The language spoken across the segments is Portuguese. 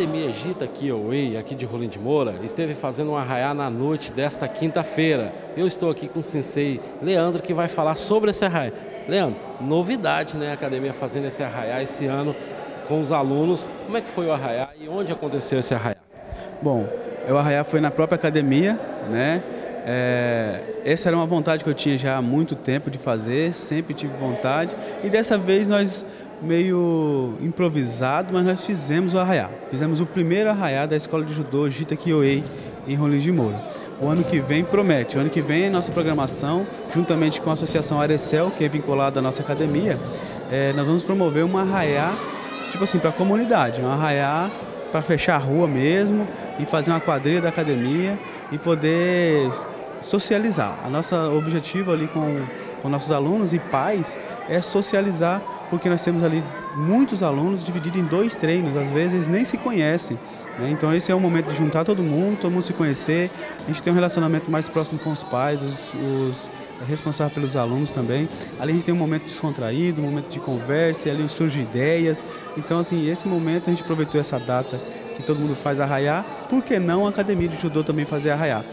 Academia Gita Kiowei, aqui de Rolim de Moura, esteve fazendo um arraiá na noite desta quinta-feira. Eu estou aqui com o sensei Leandro, que vai falar sobre esse arraiá. Leandro, novidade, né? A academia fazendo esse arraiá esse ano com os alunos. Como é que foi o arraiá e onde aconteceu esse arraiá? Bom, o arraiá foi na própria academia, né? É, essa era uma vontade que eu tinha já há muito tempo de fazer, sempre tive vontade. E dessa vez nós, meio improvisado, mas nós fizemos o arraiá. Fizemos o primeiro arraiá da Escola de Judô Gita Kyoei, em Rolim de Moura. O ano que vem promete. O ano que vem, nossa programação, juntamente com a Associação Arecel, que é vinculada à nossa academia, é, nós vamos promover um arraiá, tipo assim, para a comunidade. Um arraiá para fechar a rua mesmo e fazer uma quadrilha da academia e poder socializar. A nossa objetivo ali com, com nossos alunos e pais é socializar, porque nós temos ali muitos alunos divididos em dois treinos, às vezes nem se conhecem. Né? Então esse é o momento de juntar todo mundo, todo mundo se conhecer, a gente tem um relacionamento mais próximo com os pais, os, os responsáveis pelos alunos também. Ali a gente tem um momento descontraído, um momento de conversa, e ali surgem ideias. Então assim, esse momento a gente aproveitou essa data que todo mundo faz arraiar, por que não a academia de judô também fazer arraiar?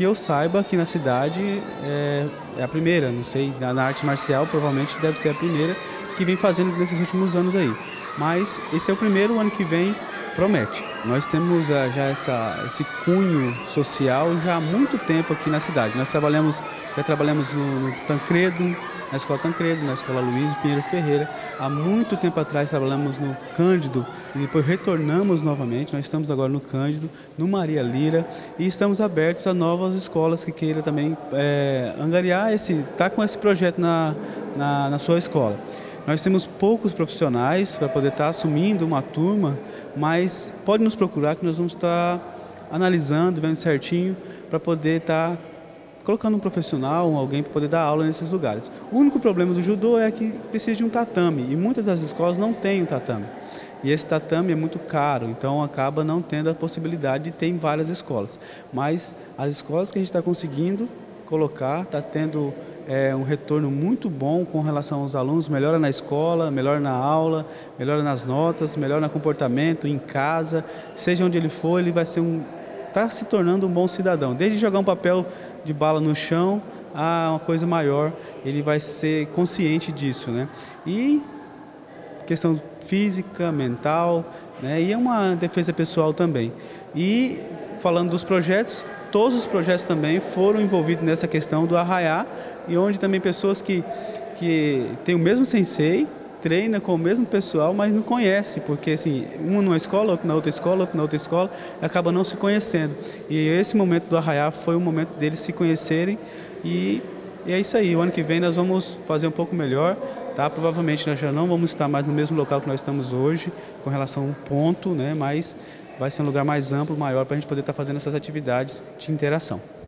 que eu saiba que na cidade é, é a primeira, não sei, na arte marcial provavelmente deve ser a primeira que vem fazendo nesses últimos anos aí. Mas esse é o primeiro, ano que vem promete. Nós temos uh, já essa, esse cunho social já há muito tempo aqui na cidade. Nós trabalhamos, já trabalhamos no, no Tancredo, na Escola Tancredo, na Escola Luiz Pinheiro Ferreira. Há muito tempo atrás trabalhamos no Cândido e depois retornamos novamente. Nós estamos agora no Cândido, no Maria Lira e estamos abertos a novas escolas que queiram também é, angariar esse, tá com esse projeto na, na, na sua escola. Nós temos poucos profissionais para poder estar assumindo uma turma, mas pode nos procurar que nós vamos estar analisando, vendo certinho para poder estar colocando um profissional, alguém para poder dar aula nesses lugares. O único problema do judô é que precisa de um tatame e muitas das escolas não têm um tatame. E esse tatame é muito caro, então acaba não tendo a possibilidade de ter em várias escolas. Mas as escolas que a gente está conseguindo colocar, está tendo é, um retorno muito bom com relação aos alunos, melhora na escola, melhora na aula, melhora nas notas, melhora no comportamento, em casa, seja onde ele for, ele vai ser um. está se tornando um bom cidadão. Desde jogar um papel de bala no chão a uma coisa maior, ele vai ser consciente disso, né? E questão física, mental, né? E é uma defesa pessoal também. E falando dos projetos, todos os projetos também foram envolvidos nessa questão do arraiá e onde também pessoas que que têm o mesmo sensei treina com o mesmo pessoal, mas não conhece, porque assim, um numa escola, outro na outra escola, outro na outra escola, acaba não se conhecendo. E esse momento do arraiar foi o momento deles se conhecerem e, e, é isso aí. O ano que vem nós vamos fazer um pouco melhor, tá? Provavelmente nós já não vamos estar mais no mesmo local que nós estamos hoje, com relação a um ponto, né? Mas vai ser um lugar mais amplo, maior, para a gente poder estar fazendo essas atividades de interação.